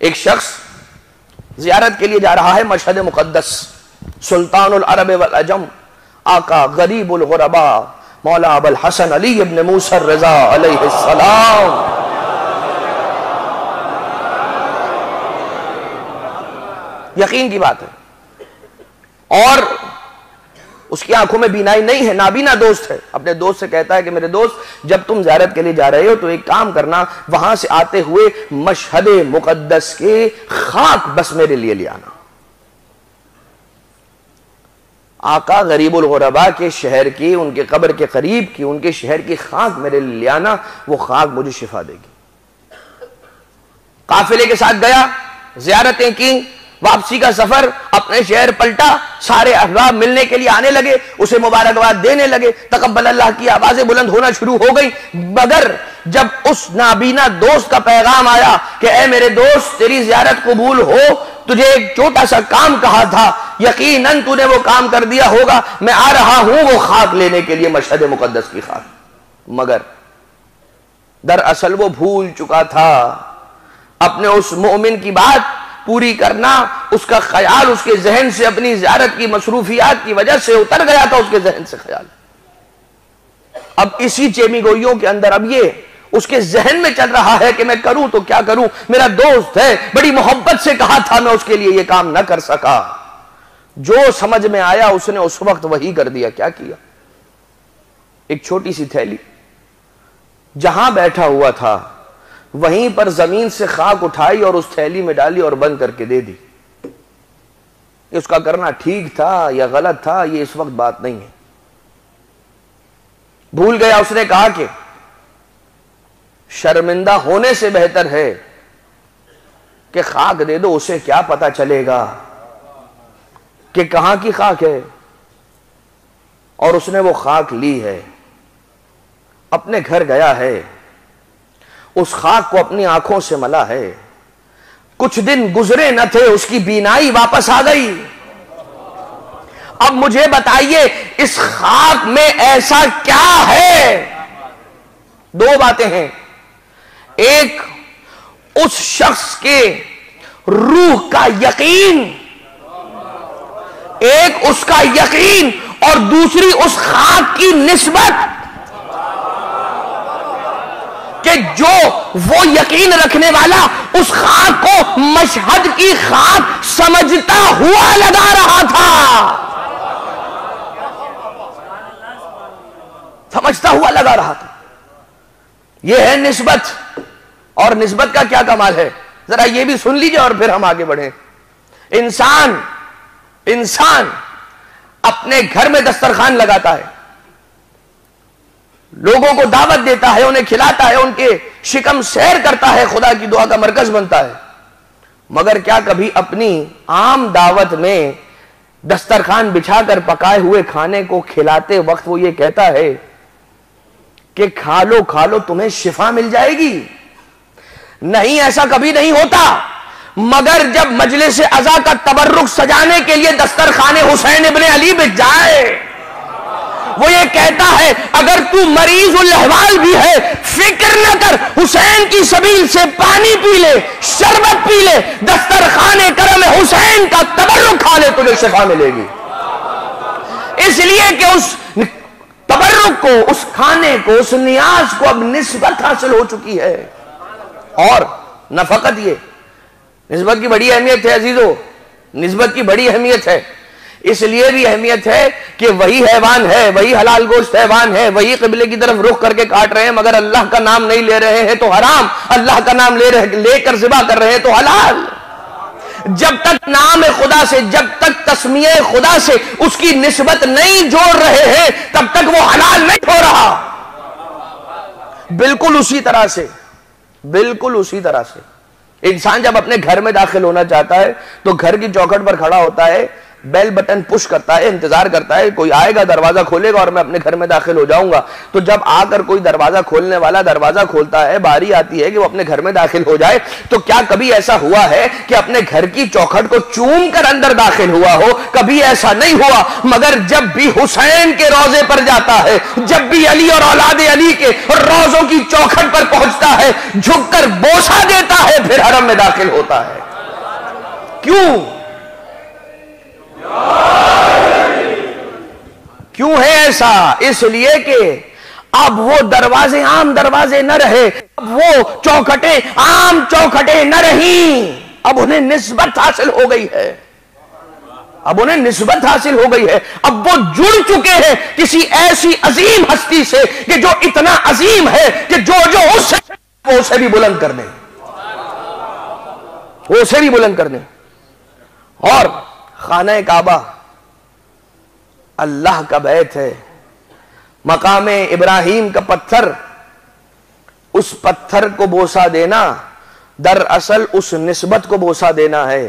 एक शख्स जियारत के लिए जा रहा है मशहद मुकदस सुल्तान अरब अजम, आका गुरबा मौला अबल हसन अली इब्न मूसर रजा सलाम। यकीन की बात है। और उसकी आँखों में बीनाई नहीं है, नाबीना दोस्त है। अपने दोस्त से कहता है कि, मेरे दोस्त, जब तुम ज्यारत के लिए जा रहे हो तो एक काम करना, वहाँ से आते हुए मशहद मुकद्दस के खाक बस मेरे लिए ले आना। आका गरीबुल गुरबा के शहर की, उनके कब्र के करीब की, उनके शहर की खाक मेरे लिए ले आना, वो खाक मुझे शिफा देगी। काफिले के साथ गया, जियारतें की वापसी का सफ़र अपने शहर पलटा, सारे अहबाब मिलने के लिए आने लगे, उसे मुबारकबाद देने लगे तकबल अल्लाह की आवाज़ें बुलंद होना शुरू हो गई। मगर जब उस नाबीना दोस्त का पैगाम आया कि, ए मेरे दोस्त, तेरी जियारत कबूल हो, तुझे एक छोटा सा काम कहा था, यकीनन तूने वो काम कर दिया होगा, मैं आ रहा हूँ वो खाक लेने के लिए मशहद मुकद्दस की खाक। मगर दरअसल वो भूल चुका था। अपने उस मोमिन की बात पूरी करना, उसका ख्याल उसके जहन से, अपनी जियारत की, मसरूफियात की वजह से उतर गया था उसके जहन से ख्याल। अब इसी चेमी गोइयों के अंदर अब ये, उसके जहन में चल रहा है कि मैं करूँ तो क्या करूँ? मेरा दोस्त है, बड़ी मोहब्बत से कहा था मैं उसके लिए ये काम ना कर सका। जो समझ में आया उसने उस वक्त वही कर दिया, क्या किया? एक छोटी सी थैली, जहाँ बैठा हुआ था वहीं पर ज़मीन से खाक उठाई और उस थैली में डाली और बंद करके दे दी। उसका करना ठीक था या गलत था, ये इस वक्त बात नहीं है। भूल गया उसने कहा कि शर्मिंदा होने से बेहतर है कि खाक दे दो, उसे क्या पता चलेगा कि कहाँ की खाक है। और उसने वो खाक ली है, अपने घर गया है। उस खाक को अपनी आँखों से मला है। कुछ दिन गुजरे न थे, उसकी बीनाई वापस आ गई। अब मुझे बताइए, इस खाक में ऐसा क्या है? दो बातें हैं। एक, उस शख्स के रूह का यकीन। एक, उसका यकीन। और दूसरी, उस खाक की निस्बत। जो वो यकीन रखने वाला उस खाक को मशहद की खाक समझता हुआ लगा रहा था। समझता हुआ लगा रहा था। यह है निस्बत। और निस्बत का क्या कमाल है? जरा ये भी सुन लीजिए और फिर हम आगे बढ़े। इंसान इंसान अपने घर में दस्तरखान लगाता है। लोगों को दावत देता है, उन्हें खिलाता है, उनके शिकम सैर करता है, खुदा की दुआ का मरकज बनता है। मगर क्या कभी अपनी आम दावत में दस्तरखान बिछाकर पकाए हुए खाने को खिलाते वक्त वो ये कहता है कि खा लो खा लो तुम्हें शिफा मिल जाएगी। नहीं, ऐसा कभी नहीं होता। मगर जब मजले से अजा का तबर्रुक सजाने के लिए दस्तरखाने हुसैन इबन अली बिछ जाए वो ये कहता है, अगर तू मरीज़ उलहवाल भी है, फ़िक्र न कर, हुसैन की सबील से पानी पी ले, शरबत पी ले दस्तर खाने करम हुसैन का तबर्रुक खा ले, तुझे शिफा मिलेगी। इसलिए कि उस तबर्रुक को, उस खाने को, उस नियाज को अब निस्बत हासिल हो चुकी है। और न फकत ये, निस्बत की बड़ी अहमियत है अजीजों, निस्बत की बड़ी अहमियत है। इसलिए भी अहमियत है कि वही हैवान है, वही हलाल गोश्त हैवान है, वही कबिले की तरफ़ रुख करके काट रहे हैं, मगर अल्लाह का नाम नहीं ले रहे हैं तो हराम। अल्लाह का नाम ले रहे, लेकर जिबा कर रहे हैं तो हलाल। जब तक नाम खुदा से, जब तक तस्मीय खुदा से, उसकी निस्बत नहीं जोड़ रहे हैं, तब तक वो हलाल नहीं हो रहा। बिल्कुल उसी तरह से, बिल्कुल उसी तरह से। इंसान जब अपने घर में दाखिल होना चाहता है तो घर की चौखट पर खड़ा होता है बेल बटन पुश करता है, इंतज़ार करता है, कोई आएगा, दरवाज़ा खोलेगा और मैं अपने घर में दाखिल हो जाऊँगा। तो जब आकर कोई दरवाज़ा खोलने वाला दरवाज़ा खोलता है, बारी आती है कि वो अपने घर में दाखिल हो जाए तो क्या कभी ऐसा हुआ है कि अपने घर की चौखट को चूम कर अंदर दाखिल हुआ हो? कभी ऐसा नहीं हुआ, मगर जब भी हुसैन के रोज़े पर जाता है, जब भी अली और औलाद अली के रोजों की चौखट पर पहुँचता है, झुककर बोसा देता है, फिर हरम में दाखिल होता है। क्यों? क्यों है ऐसा? इसलिए कि अब वो दरवाजे आम दरवाजे न रहे, अब वो चौखटे आम चौखटे न रही। अब उन्हें निस्बत हासिल हो गई है। अब उन्हें निस्बत हासिल हो गई है। अब वो जुड़ चुके हैं किसी ऐसी अजीम हस्ती से कि जो इतना अजीम है कि जो जो उससे, वो उसे भी बुलंद कर दे। वो उसे भी बुलंद कर दे। और खाना काबा। अल्लाह का बैत है। मकाम इब्राहिम का पत्थर। उस पत्थर को बोसा देना, दरअसल उस नस्बत को बोसा देना है।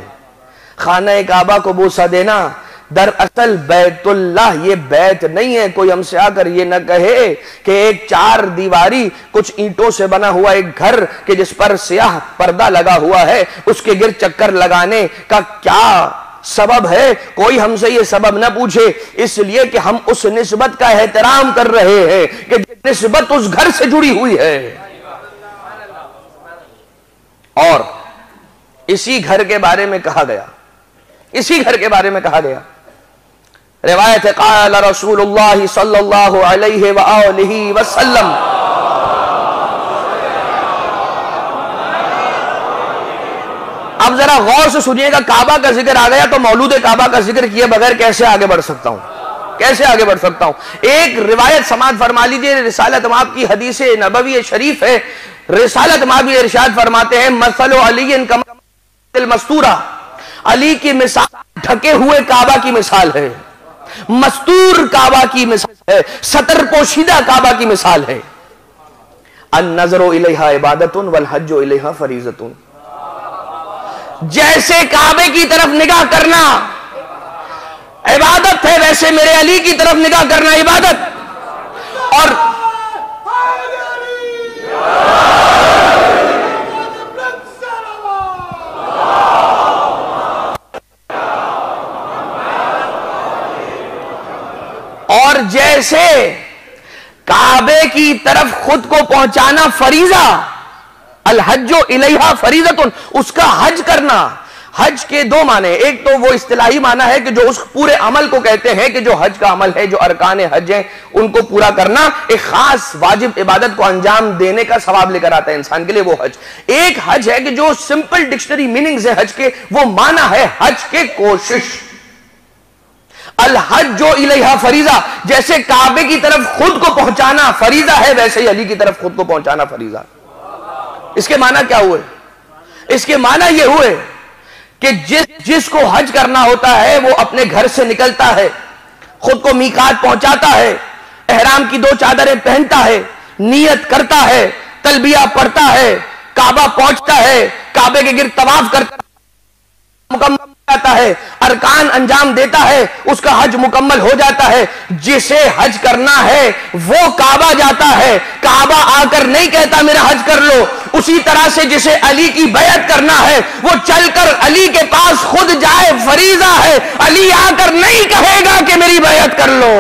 खाना काबा को बोसा देना, दरअसल बैतुल्लाह, ये बैत नहीं है, कोई हमसे आकर ये न कहे कि एक चार दीवारी कुछ ईंटों से बना हुआ एक घर के जिस पर स्याह पर्दा लगा हुआ है, उसके गिर चक्कर लगाने का क्या सबब है। कोई हमसे ये सबब ना पूछे। इसलिए कि हम उस निस्बत का एहतराम कर रहे हैं कि निस्बत उस घर से जुड़ी हुई है। और इसी घर के बारे में कहा गया। इसी घर के बारे में कहा गया। रिवायत, काल रसूल सल्लल्लाहु अलैहि वसल्लम। जरा गौर से सुनिएगा, काबा का ज़िक्र आ गया तो मौलूद काबा का ज़िक्र किए बगैर कैसे आगे बढ़ सकता हूँ? कैसे आगे बढ़ सकता हूँ? एक रिवायत समाज फरमा लीजिए, रिसालत माब की हदीस नबवी शरीफ है। रिसालत माब इरशाद फरमाते हैं, मसल अली मस्तूरा। अली की मिसाल, ढके हुए काबा की मिसाल है। मस्तूर काबा की मिसाल है, सतर पोशीदा काबा की मिसाल है। अन नजरो इलेहा इबादतुन, वल हज्जो इलेहा फरीजतुन। जैसे काबे की तरफ़ निगाह करना, इबादत है वैसे मेरे अली की तरफ़ निगाह करना इबादत। और और जैसे काबे की तरफ़ खुद को पहुंचाना फरीजा अल हजो इलेहा फरीजतुन, उसका हज करना। हज के दो माने, एक तो वो इस्तेलाही माना है कि जो उस पूरे अमल को कहते हैं कि जो हज का अमल है, जो अरकान हज है, उनको पूरा करना, एक खास वाजिब इबादत को अंजाम देने का सवाब लेकर आता है इंसान के लिए वो हज। एक हज है कि जो सिंपल डिक्शनरी मीनिंग्स है हज के, वो माना है हज के कोशिश। अलहज जो इलेहा फरीजा, जैसे काबे की तरफ़ खुद को पहुंचाना फरीजा है, वैसे ही अली की तरफ़ खुद को पहुंचाना फरीजा। इसके माना क्या हुए? इसके माना यह हुए कि जिस, जिसको हज करना होता है, वो अपने घर से निकलता है, खुद को मीकात पहुंचाता है, एहराम की दो चादरें पहनता है, नियत करता है, तलबिया पढ़ता है, काबा पहुँचता है, काबे के गिर तवाफ करता मुकम्मल जाता है, अरकान अंजाम देता है, उसका हज मुकम्मल हो जाता है, जिसे हज करना है, वो काबा जाता है, काबा आकर नहीं कहता मेरा हज कर लो उसी तरह से जिसे अली की बैत करना है, वो चलकर अली के पास खुद जाए, फरीजा है। अली आकर नहीं कहेगा कि मेरी बैत कर लो।